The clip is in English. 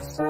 so